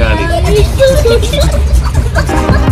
yani.